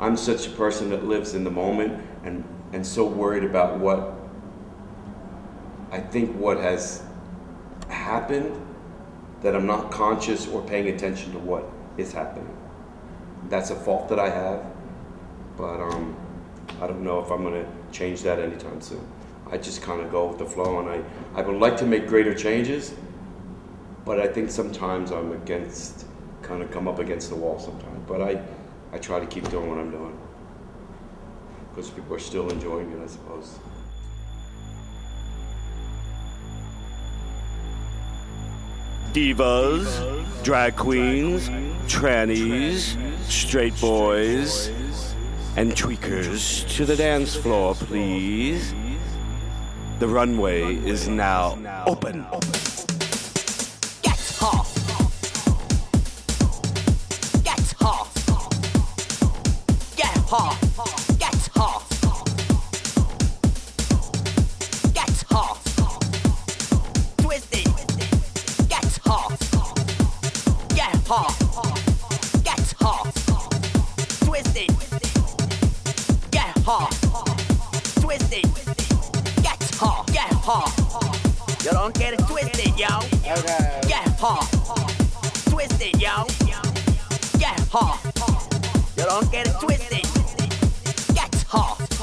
I'm such a person that lives in the moment and, and so worried about what I think what has happened that I'm not conscious or paying attention to what is happening. That's a fault that I have, but um, I don't know if I'm going to change that anytime soon. I just kind of go with the flow, and I, I would like to make greater changes, but I think sometimes I'm against, kind of come up against the wall sometimes. But I, I try to keep doing what I'm doing because people are still enjoying it, I suppose. Divas, drag queens, trannies, straight boys, and tweakers to the dance floor, please. The runway is now open. Get off. Get hot, Get off. Twist it. Get hot, Get off. Get hot, Twist it. Get hot, Twist it. Get off. Get off. You don't get it twisted, yo. Okay. Get off. Twist it, yo. Get off. You don't get it twisted. Get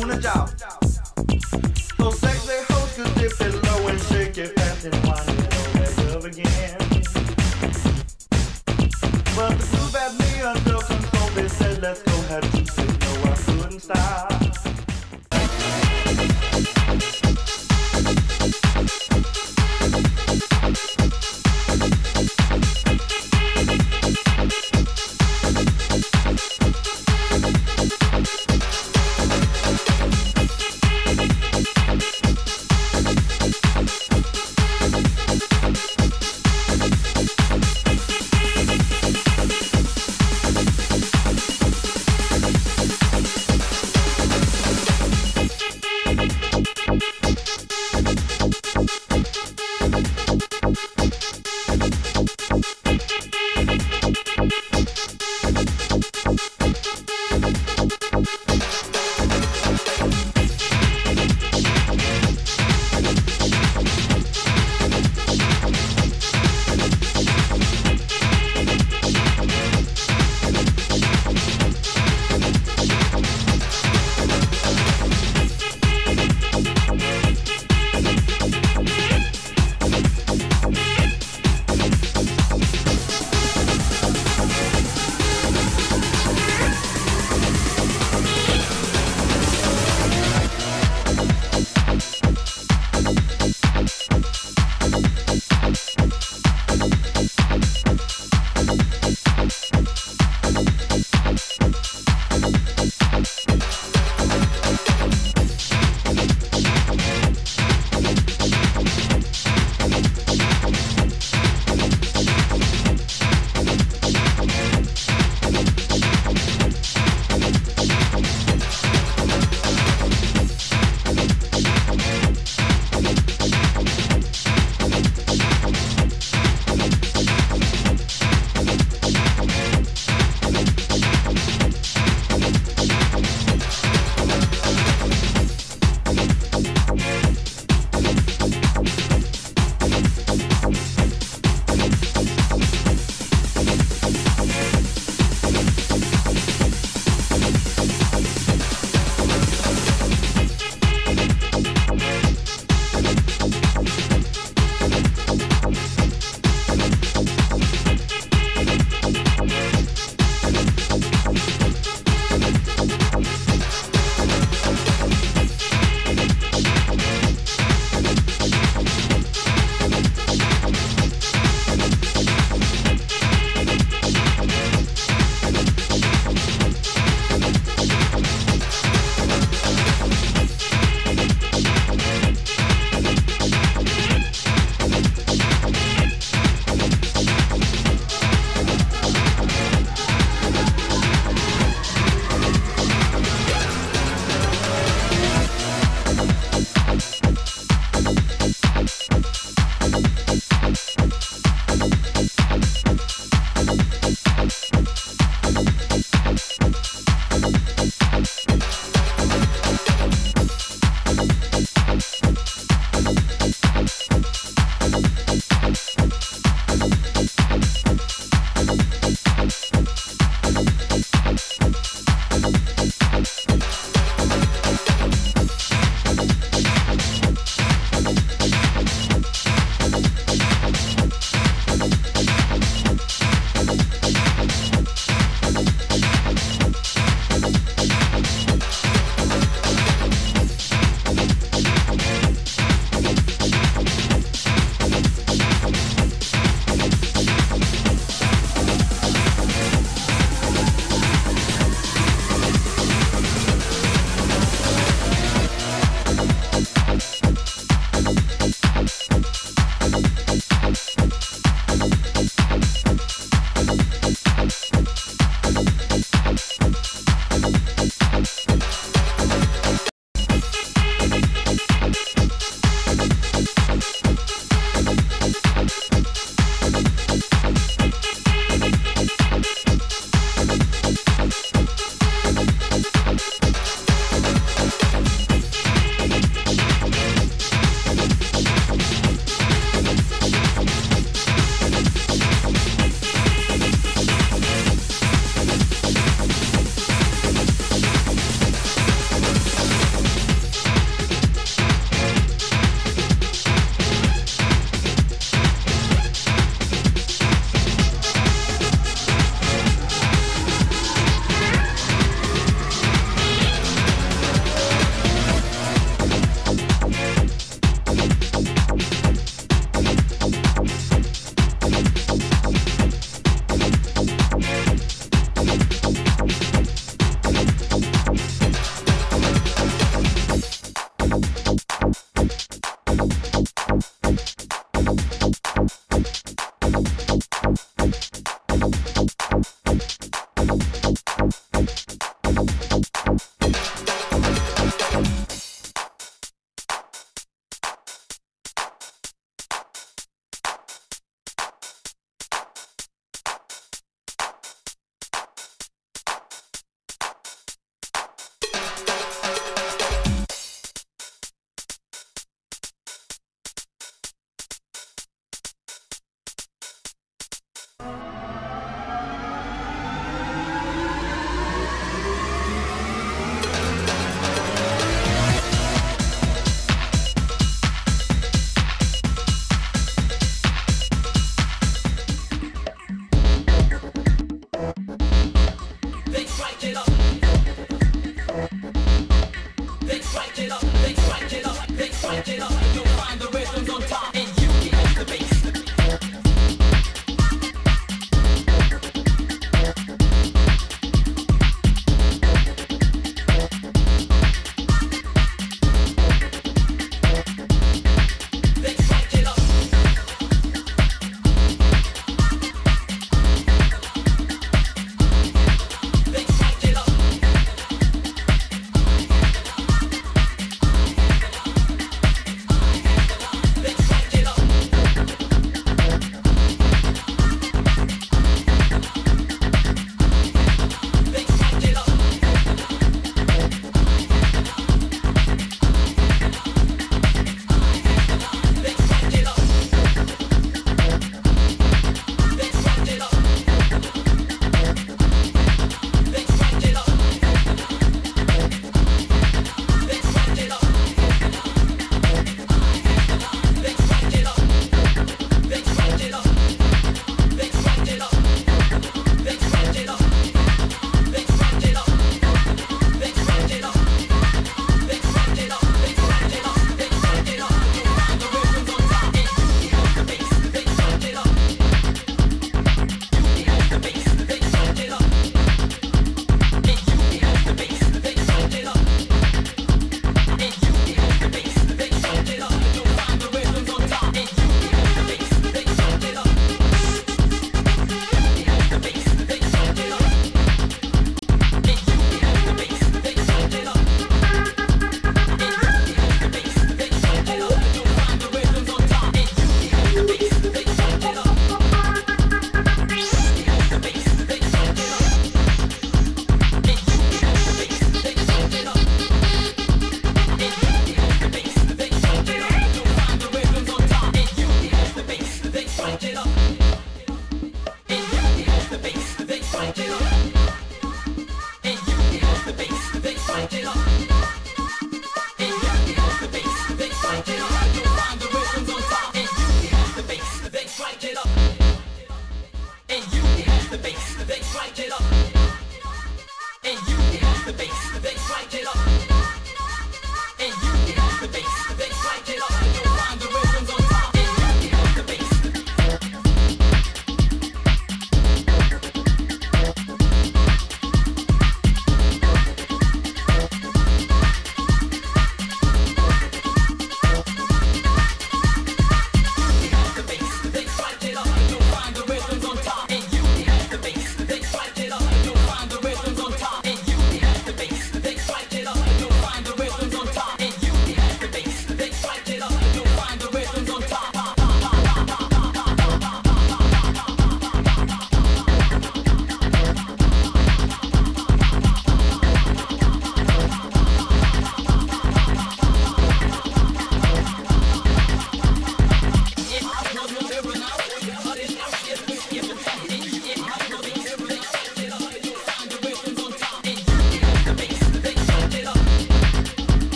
stripper hoes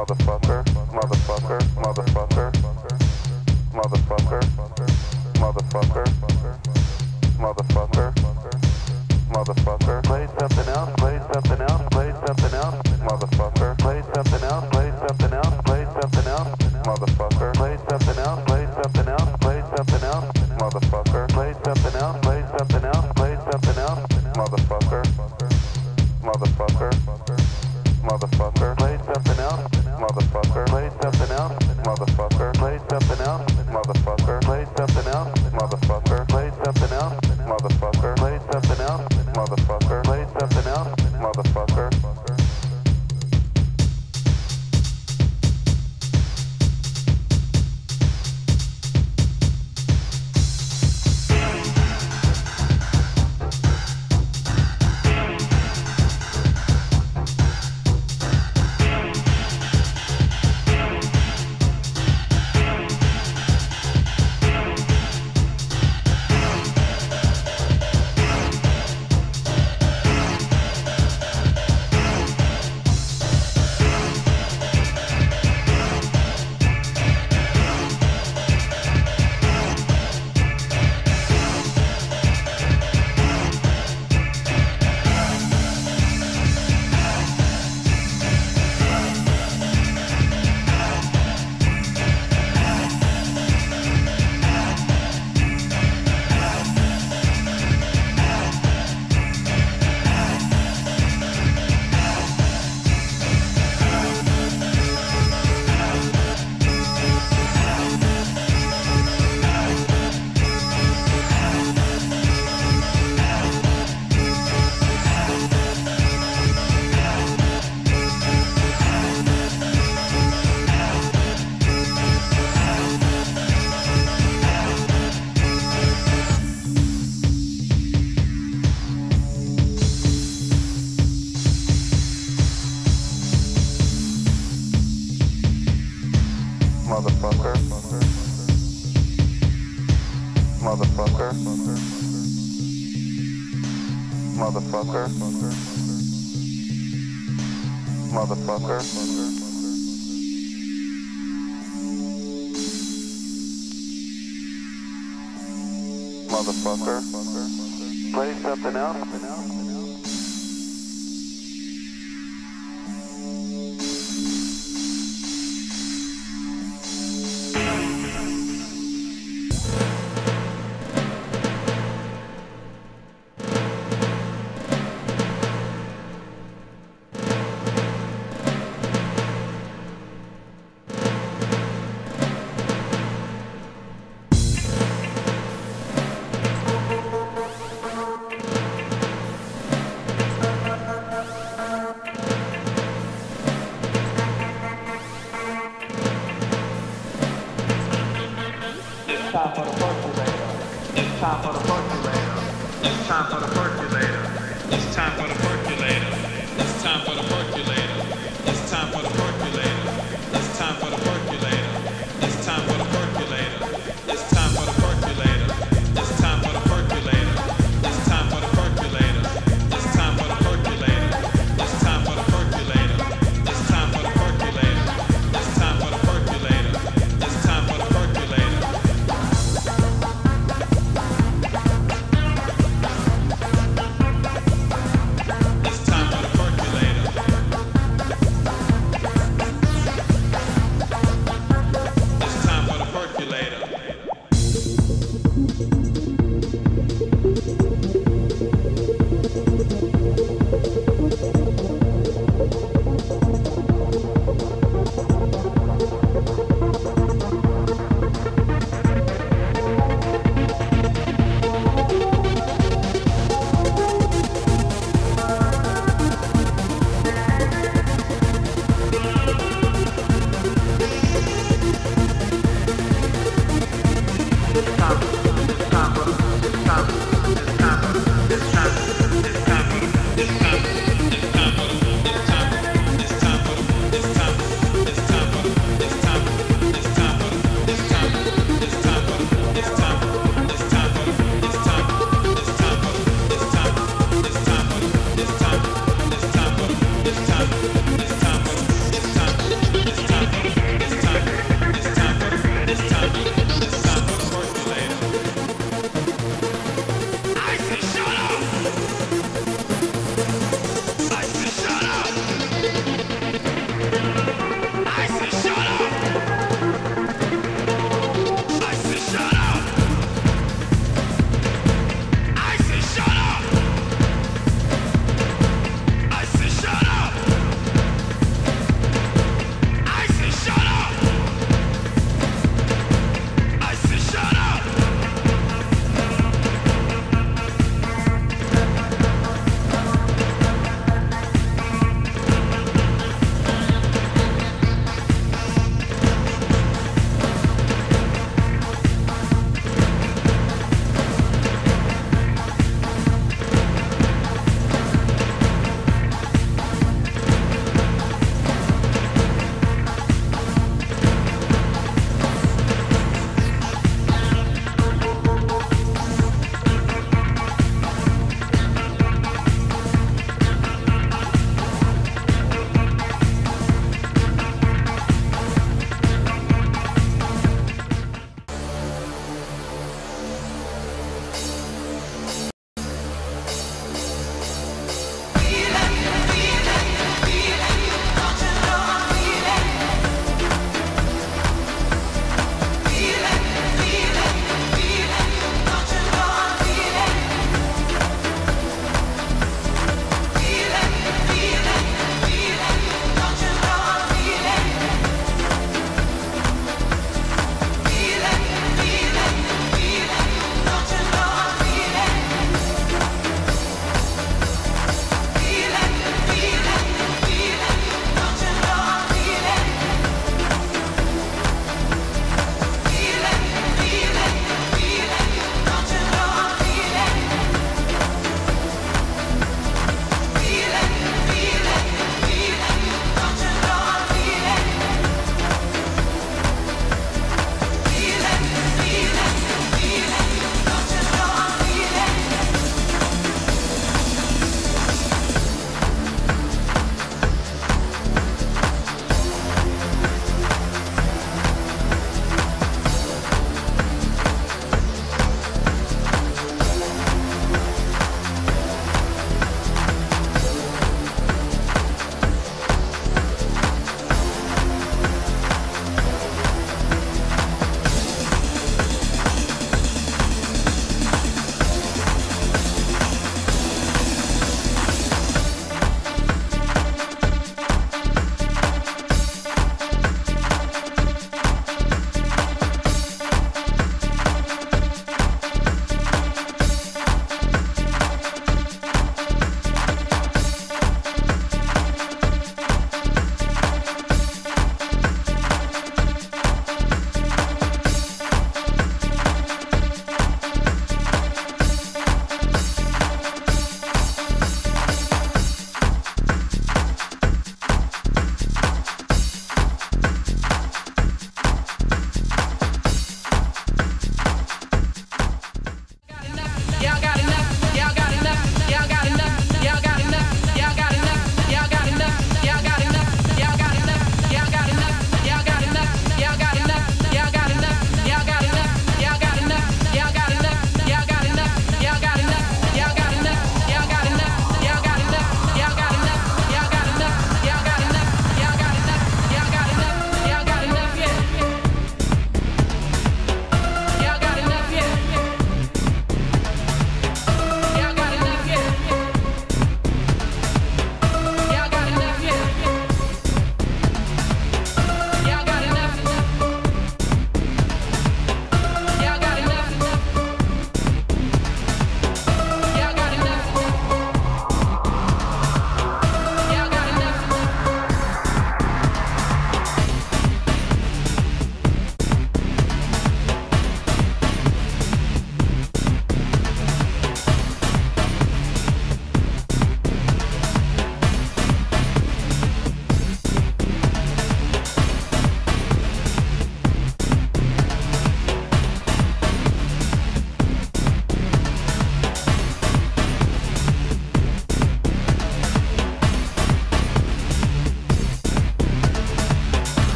motherfucker, motherfucker, motherfucker, motherfucker, motherfucker, motherfucker, motherfucker. Play something else, play something else, play something else, motherfucker. Play something else. motherfucker. Play something else.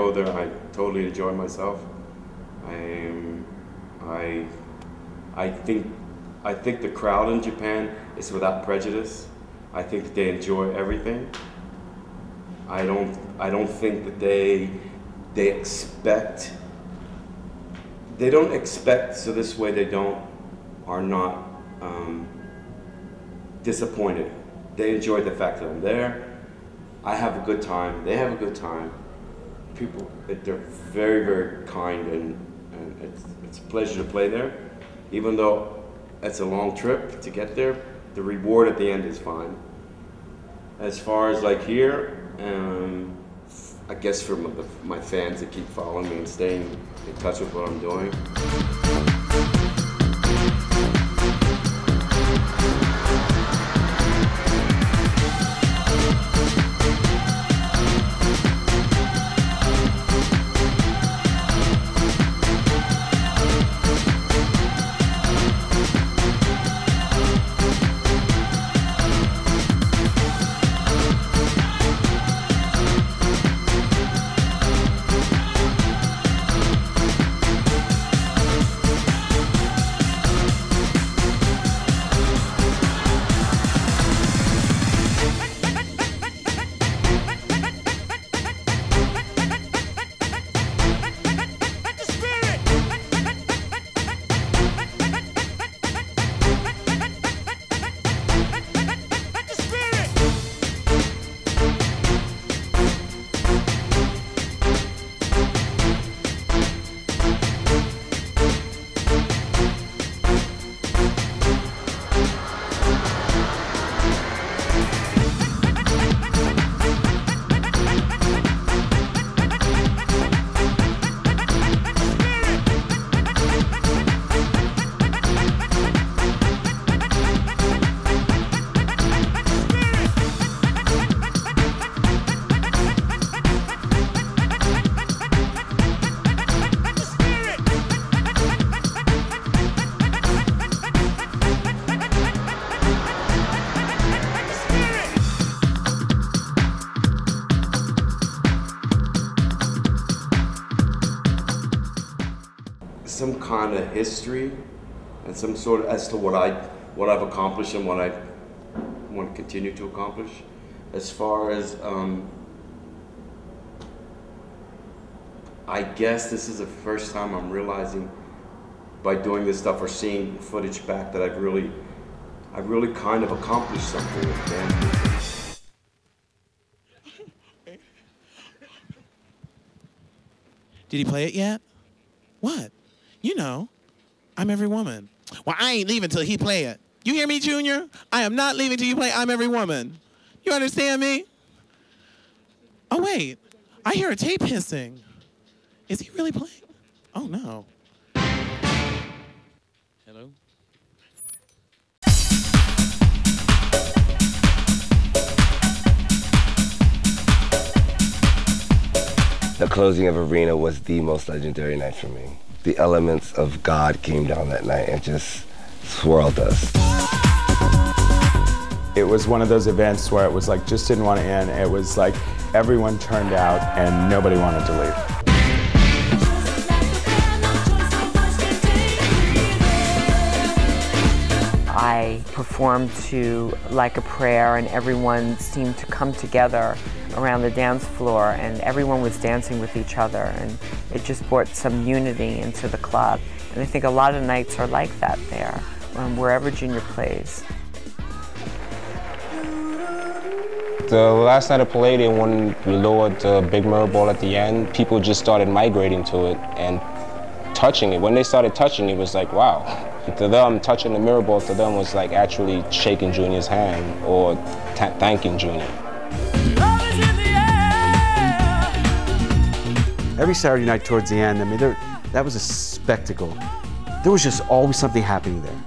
Go there, I totally enjoy myself. I am, I, I think, I think the crowd in Japan is without prejudice. I think they enjoy everything. I don't, I don't think that they, they expect. They don't expect. So this way, they don't, are not um, disappointed. They enjoy the fact that I'm there. I have a good time. They have a good time. People, they're very, very kind, and, and it's, it's a pleasure to play there. Even though it's a long trip to get there, the reward at the end is fine. As far as like here, um, I guess for my, my fans that keep following me and staying in touch with what I'm doing. History and some sort of as to what I what I've accomplished and what I want to continue to accomplish. As far as um, I guess this is the first time I'm realizing by doing this stuff or seeing footage back that I've really I've really kind of accomplished something with music. Did he play it yet? What? You know, I'm every woman. Well, I ain't leaving till he play it. You hear me, Junior? I am not leaving till you play I'm every woman. You understand me? Oh wait, I hear a tape hissing. Is he really playing? Oh no. Hello? The closing of Arena was the most legendary night for me. The elements of God came down that night and just swirled us. It was one of those events where it was like just didn't want to end. It was like everyone turned out and nobody wanted to leave. I performed to Like a Prayer, and everyone seemed to come together around the dance floor, and everyone was dancing with each other, and it just brought some unity into the club. And I think a lot of nights are like that there, um, wherever Junior plays. The last night of Palladium, when we lowered the big mirror ball at the end, people just started migrating to it and touching it. When they started touching it, it was like, wow. To them, touching the mirror ball to them was like actually shaking Junior's hand or thanking Junior. Every Saturday night towards the end, I mean, there, that was a spectacle. There was just always something happening there.